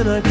when I